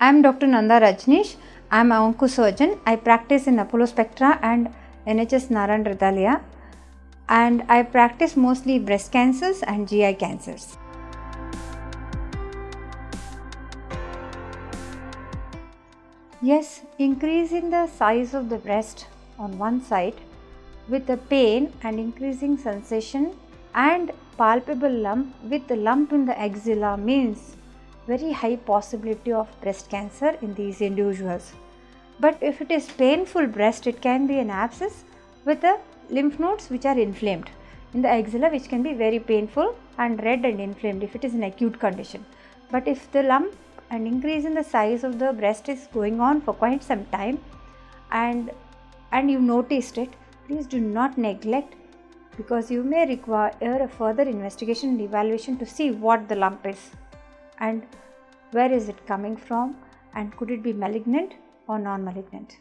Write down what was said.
I am Dr. Nanda Rajaneesh. I am an oncosurgeon. I practice in Apollo Spectra and NHS Narayana Hrudayalaya. And I practice mostly breast cancers and GI cancers. Yes, increasing the size of the breast on one side with the pain and increasing sensation and palpable lump with the lump in the axilla means very high possibility of breast cancer in these individuals. But if it is painful breast, it can be an abscess with the lymph nodes which are inflamed in the axilla which can be very painful and red and inflamed if it is an acute condition. But if the lump and increase in the size of the breast is going on for quite some time and and you noticed it, please do not neglect because you may require a further investigation and evaluation to see what the lump is and where is it coming from and could it be malignant or non-malignant.